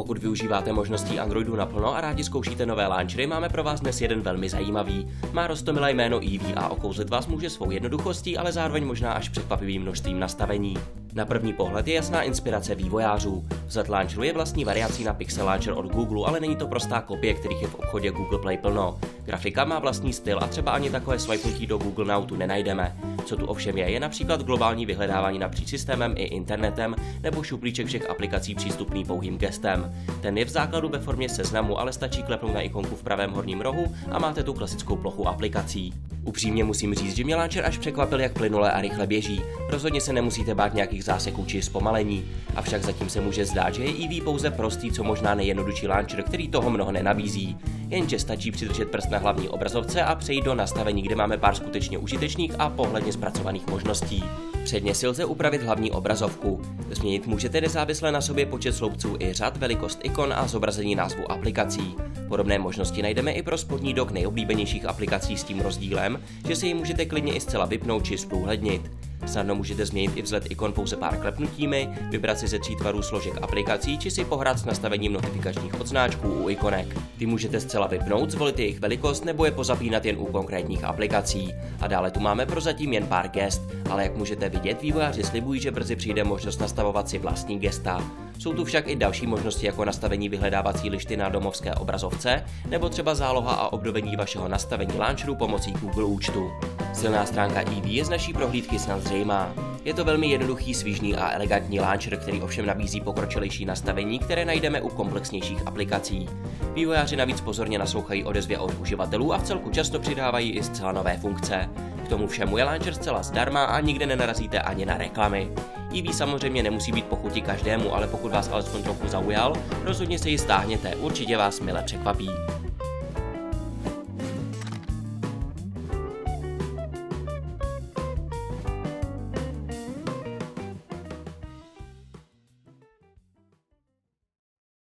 Pokud využíváte možností Androidu naplno a rádi zkoušíte nové launchery, máme pro vás dnes jeden velmi zajímavý. Má rostomilé jméno Eevee a okouzlit vás může svou jednoduchostí, ale zároveň možná až překvapivým množstvím nastavení. Na první pohled je jasná inspirace vývojářů. Vzad Launcheru je vlastní variací na Pixel Launcher od Google, ale není to prostá kopie, kterých je v obchodě Google Play plno. Grafika má vlastní styl a třeba ani takové swipenutí do Google Now tu nenajdeme. Co tu ovšem je, je například globální vyhledávání napříč systémem i internetem nebo šuplíček všech aplikací přístupný pouhým gestem. Ten je v základu ve formě seznamu, ale stačí klepnout na ikonku v pravém horním rohu a máte tu klasickou plochu aplikací. Upřímně musím říct, že mě launcher až překvapil, jak plynule a rychle běží. Rozhodně se nemusíte bát nějakých záseků či zpomalení. Avšak zatím se může zdát, že je EV pouze prostý, co možná nejjednodušší launcher, který toho mnoho nenabízí. Jenže stačí přidržet prst na hlavní obrazovce a přejít do nastavení, kde máme pár skutečně užitečných a pohledně zpracovaných možností. Předně si lze upravit hlavní obrazovku. Změnit můžete nezávisle na sobě počet sloupců i řad, velikost ikon a zobrazení názvu aplikací. Podobné možnosti najdeme i pro spodní dok nejoblíbenějších aplikací s tím rozdílem, že si ji můžete klidně i zcela vypnout či zprůhlednit. Snadno můžete změnit i vzhled ikon pouze pár klepnutími, vybrat si ze tří tvarů složek aplikací či si pohrát s nastavením notifikačních odznáčků u ikonek. Ty můžete zcela vypnout, zvolit jejich velikost nebo je pozapínat jen u konkrétních aplikací. A dále tu máme prozatím jen pár gest, ale jak můžete vidět, vývojáři slibují, že brzy přijde možnost nastavovat si vlastní gesta. Jsou tu však i další možnosti jako nastavení vyhledávací lišty na domovské obrazovce nebo třeba záloha a obnovení vašeho nastavení launcheru pomocí Google účtu. Silná stránka EV je z naší prohlídky snad zřejmá. Je to velmi jednoduchý, svížný a elegantní launcher, který ovšem nabízí pokročilejší nastavení, které najdeme u komplexnějších aplikací. Vývojáři navíc pozorně naslouchají odezvě od uživatelů a v celku často přidávají i zcela nové funkce. Tomu všemu je launcher zcela zdarma a nikde nenarazíte ani na reklamy. EV samozřejmě nemusí být pochutí každému, ale pokud vás alespoň trochu zaujal, rozhodně se ji stáhněte, určitě vás mile překvapí.